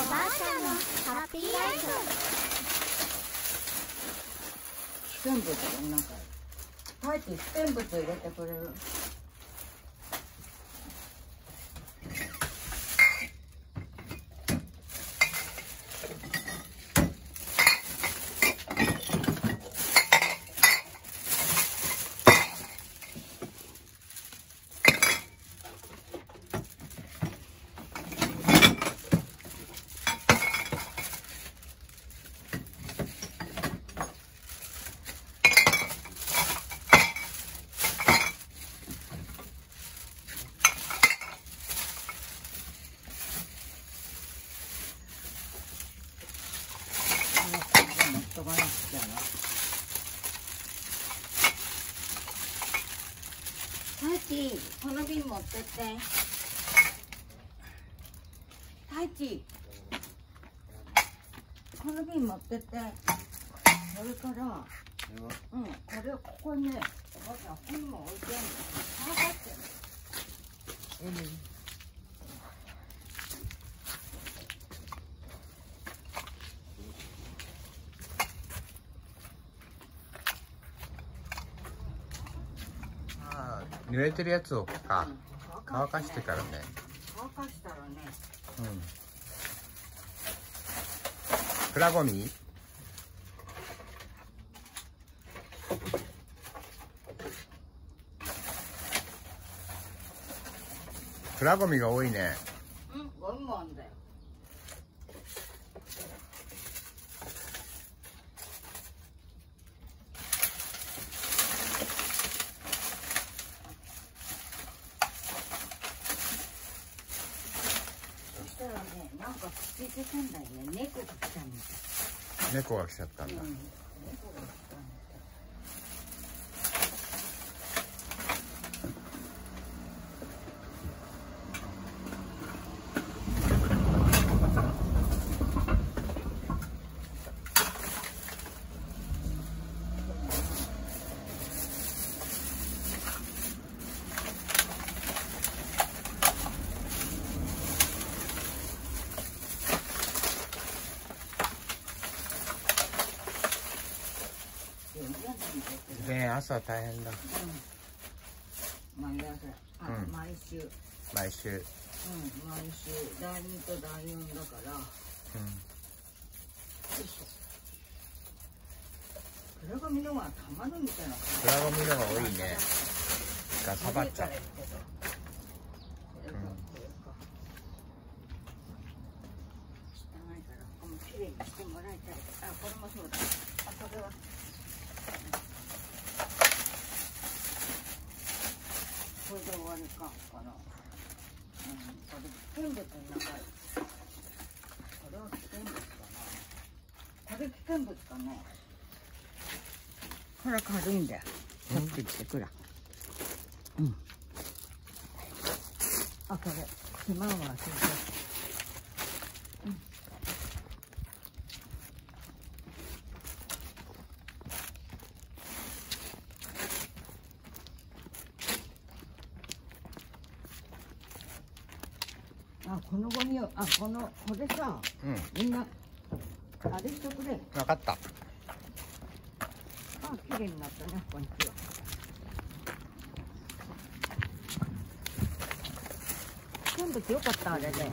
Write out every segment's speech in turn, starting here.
おばあちゃんのハッピーライフ。危険物の中に入って危険物入れてくれる持っとかなくちゃなタイチこの瓶持ってってタイチこの瓶持ってって。それから。うんこれをここにねおばあちゃん本も置いてんの乾かしてんの濡れてるやつをか乾かしてからね。乾かしたらね。うん。プラゴミ？プラゴミが多いね。うんゴミもあんだよそしたらねなんかくっんだよね。猫が来たみたい猫が来ちゃったんだ、うん猫が来たみたいね朝大変だ。毎朝。あ、うん。毎週。うん毎週。うん毎週。第2と第4だから。よいしょ。黒髪のがたまるみたいなプラゴミのが多いね。がさばっちゃう。これもそうだ。あこれはこれで終わりかこのうんこれ危険物の中これは危険物かなこれ危険物かねこれ軽いんだよ。持ってきてくら。うん。あこれてああこのこれさうん。みんなあれしてくれ。分かった。あ綺麗になったねこんにちは全部よかったあれで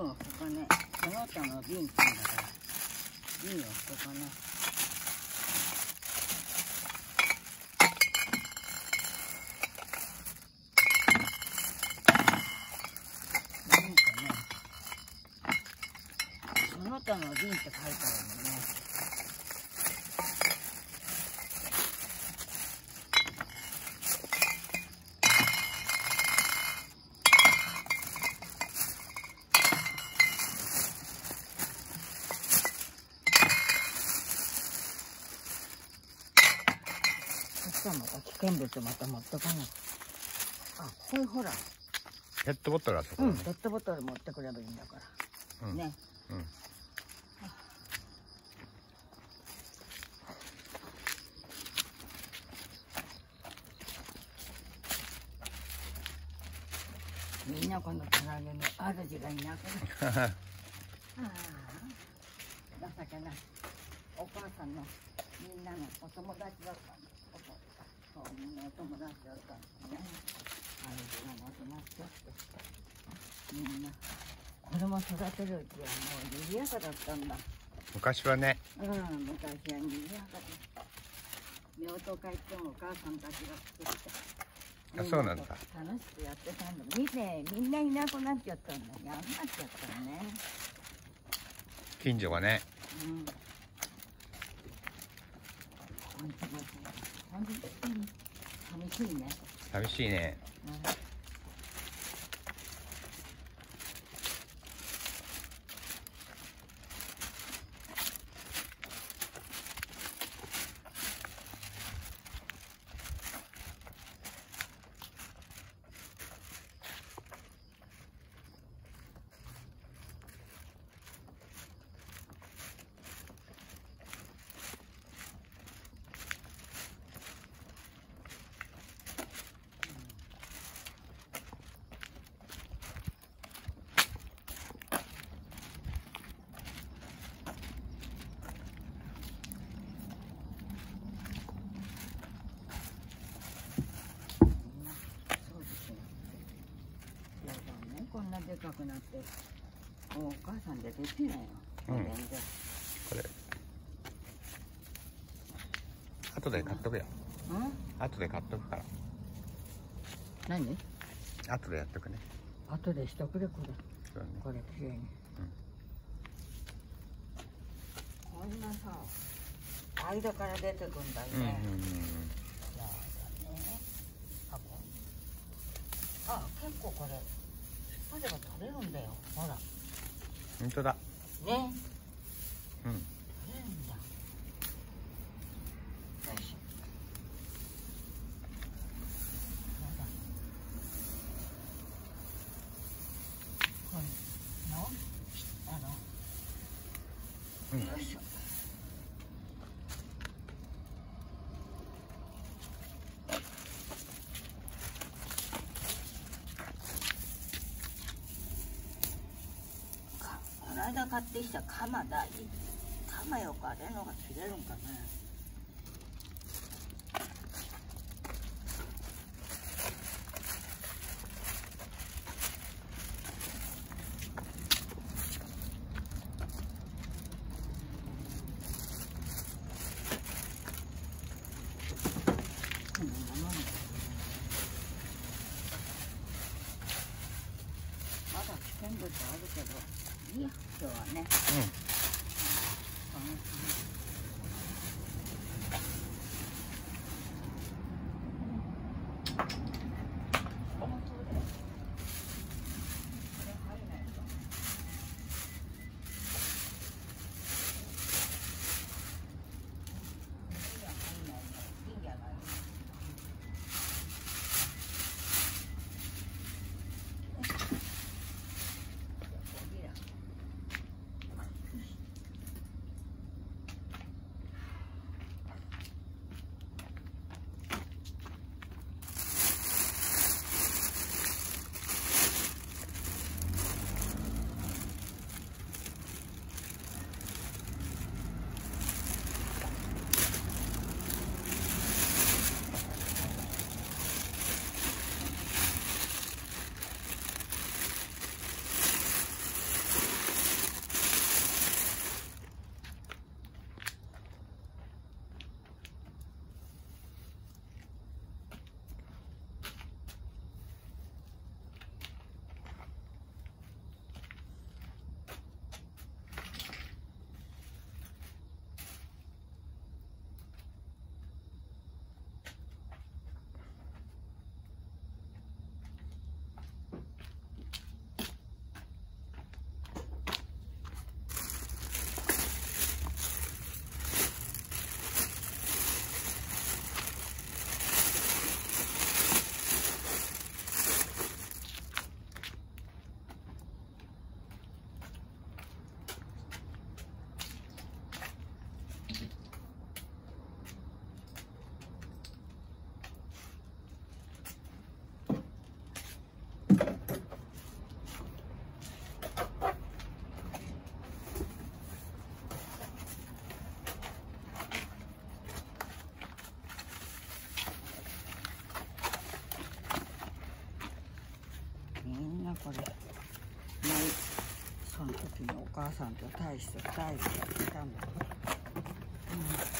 瓶をここねその他の瓶っていうんだから瓶をここねなんかねその他の瓶って書いてあるのねそしたらまた危険物また持ってかな。あこれほら。ペットボトルはそこうんペットボトル持ってくればいいんだから、うん。ね。うん。みんなこの唐揚げの主がいなくなる。ああ。情けない。お母さんのみんなのお友達だったんだお父さんそうみんなお友達だったんだ。ね主が亡くなっちゃってみんな子供育てるうちはもう賑やかだったんだ。昔はね。うん昔は賑やかでした病棟帰ってもお母さんた。ちが作ってあそうなんだ。楽しくやってたんだ。見てみんないなくなっちゃったんだ嫌になっちゃったのね。近所がね。うん寂しいね、寂しいね。うんみんなそうですよやだねこんなでかくなってお母さんでできないよ、うん。これ後で買っとくよ。うん？後で買っとくから。何？後でやっとくね。後でしとくれこれ。ね。これきれいに、こんなさ間から出てくんだようんうんうんあ結構これ引っ張れば取れるんだよ。ほら本当だ。ね。うん。取れるんだ。よいしょ。やだ。これのあのうん。よいしょかこの間買ってきた鎌だ鎌よくあれのが切れるんかね。まだ危険物あるけどいいや今日はね。さんと大した大してやってたんだ、うん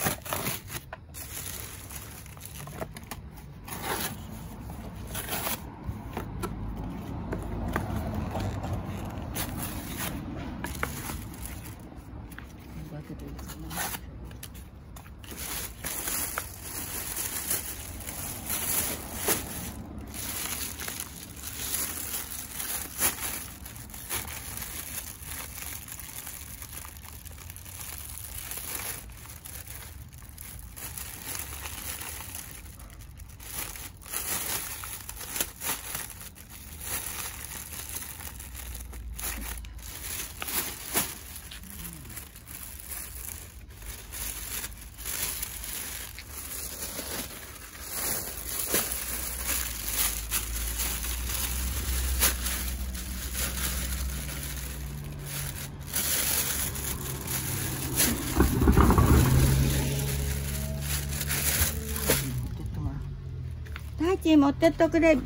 キ持ってっとくれ。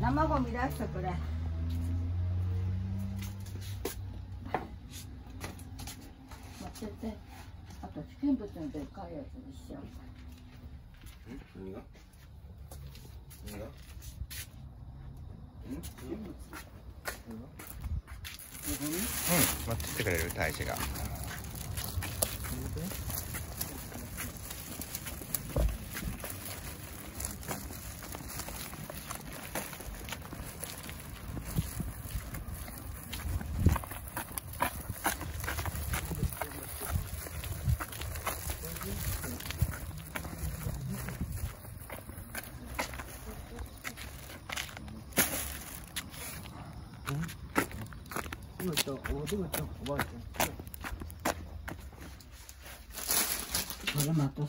生ゴミ出しとくれ。持ってあと危険物のでっかいやつにしよう。うん、っててくれる大使が。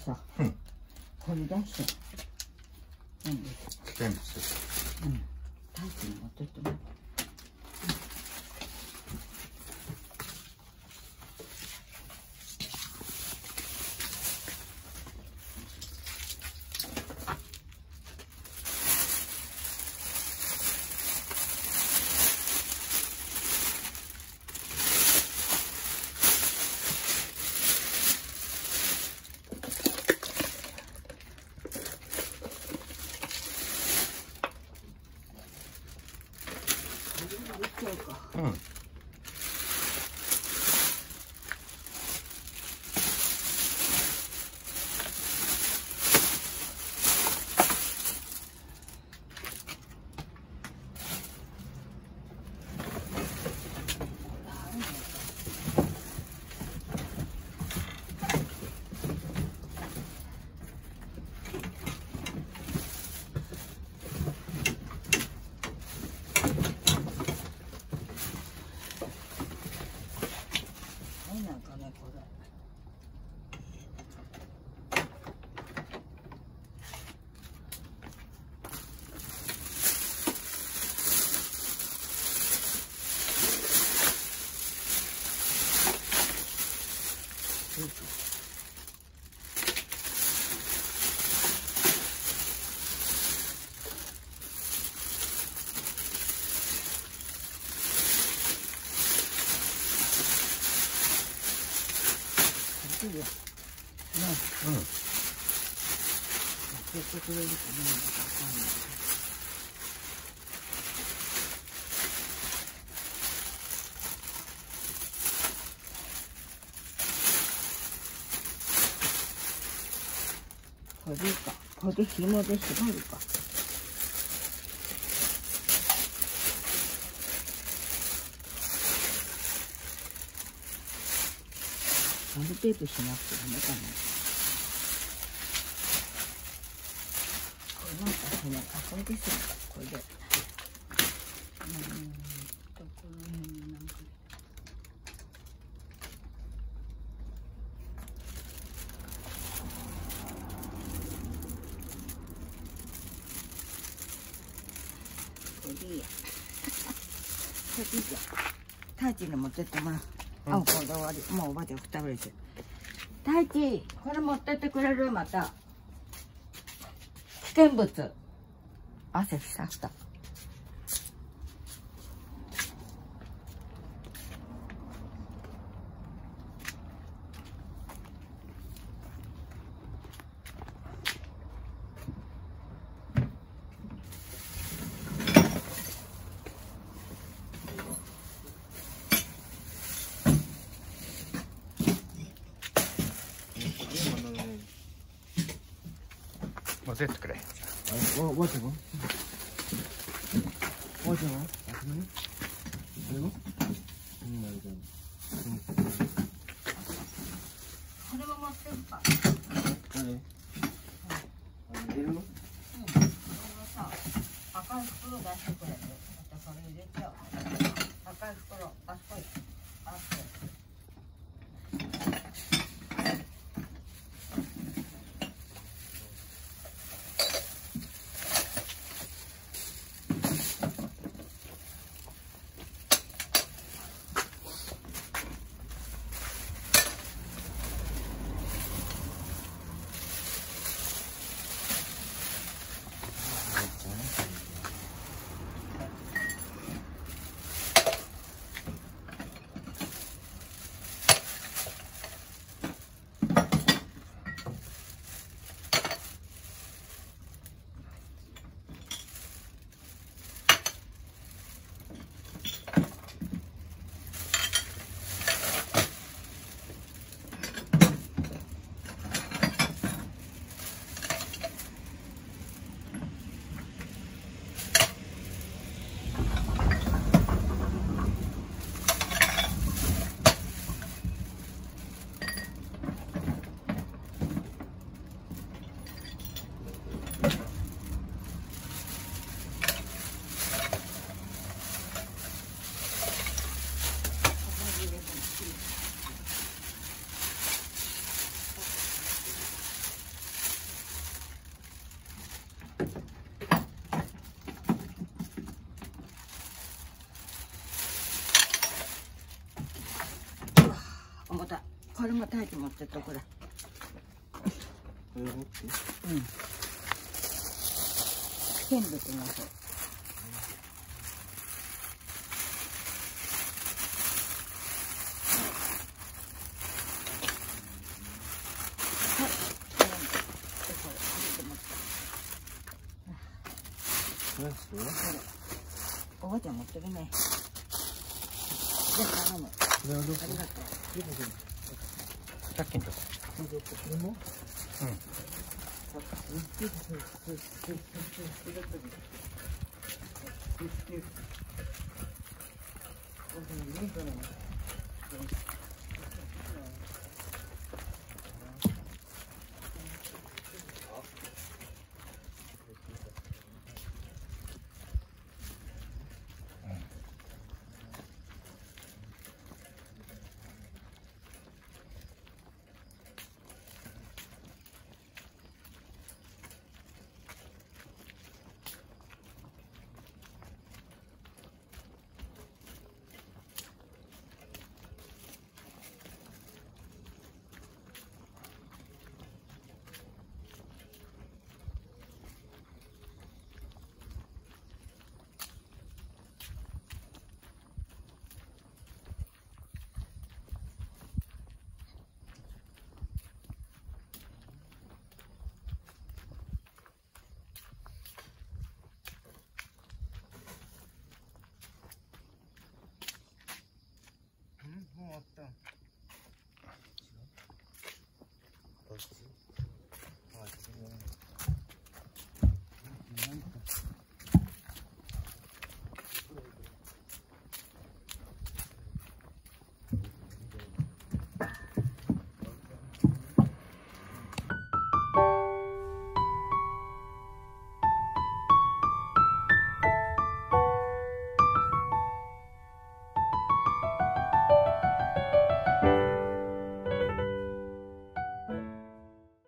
さ、うん、掘り出して。いいよ。な、うん。これでこれでこれでこれでこれでこれでこれでこれでこれでこれでこれでこれでこれで紐で縛るか？ガムテープしなくてダメかな。これなんかこの、あ、これですね。これで。うんってってまあ、うん、これで終わり。もうおばちゃんくたぶれて太一これ持ってってくれる？また。危険物。汗ふさふさ。れも持って。赤い袋出してくれて、またそれ入れちゃう。赤い袋、あそこい、あそこ。は大持ってっとこ。うん。全部う。おばちゃん持ってるね。じゃあ頼む。ありがとう。借金とか。うん。